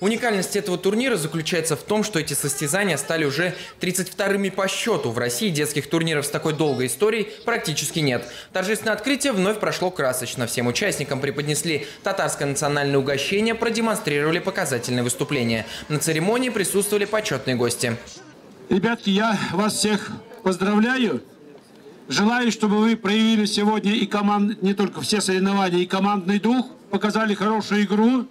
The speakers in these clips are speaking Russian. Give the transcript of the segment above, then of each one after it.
Уникальность этого турнира заключается в том, что эти состязания стали уже 32-ми по счету. В России детских турниров с такой долгой историей практически нет. Торжественное открытие вновь прошло красочно. Всем участникам преподнесли татарское национальное угощение, продемонстрировали показательные выступления. На церемонии присутствовали почетные гости. Ребятки, я вас всех поздравляю. Желаю, чтобы вы проявили сегодня и команд, не только все соревнования, и командный дух, показали хорошую игру.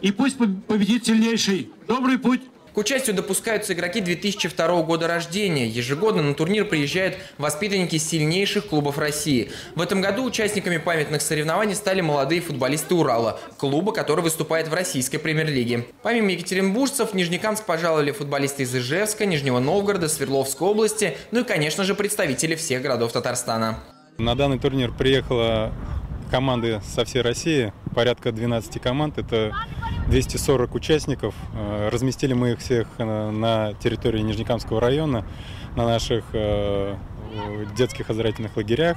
И пусть победит сильнейший. Добрый путь. К участию допускаются игроки 2002 года рождения. Ежегодно на турнир приезжают воспитанники сильнейших клубов России. В этом году участниками памятных соревнований стали молодые футболисты Урала, клуба, который выступает в российской премьер-лиге. Помимо екатеринбуржцев, в Нижнекамск пожаловали футболисты из Ижевска, Нижнего Новгорода, Свердловской области, ну и, конечно же, представители всех городов Татарстана. На данный турнир приехала команды со всей России, порядка 12 команд. Это 240 участников. Э, разместили мы их всех э, на территории Нижнекамского района, на наших э, детских оздоровительных лагерях.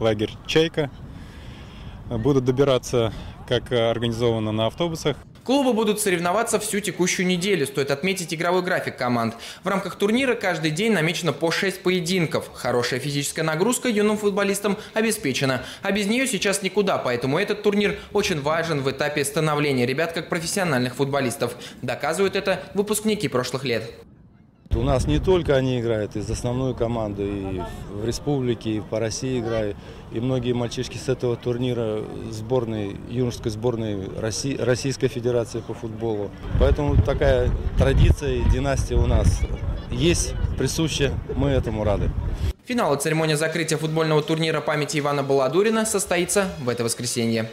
Лагерь «Чайка». Будут добираться, как организовано, на автобусах. Клубы будут соревноваться всю текущую неделю. Стоит отметить игровой график команд. В рамках турнира каждый день намечено по 6 поединков. Хорошая физическая нагрузка юным футболистам обеспечена. А без нее сейчас никуда, поэтому этот турнир очень важен в этапе становления ребят как профессиональных футболистов. Доказывают это выпускники прошлых лет. У нас не только они играют из основной команды, и в республике, и по России играют. И многие мальчишки с этого турнира сборной, юношеской сборной России, Российской Федерации по футболу. Поэтому такая традиция и династия у нас есть, присуща, мы этому рады. Финал и церемония закрытия футбольного турнира памяти Ивана Баладурина состоится в это воскресенье.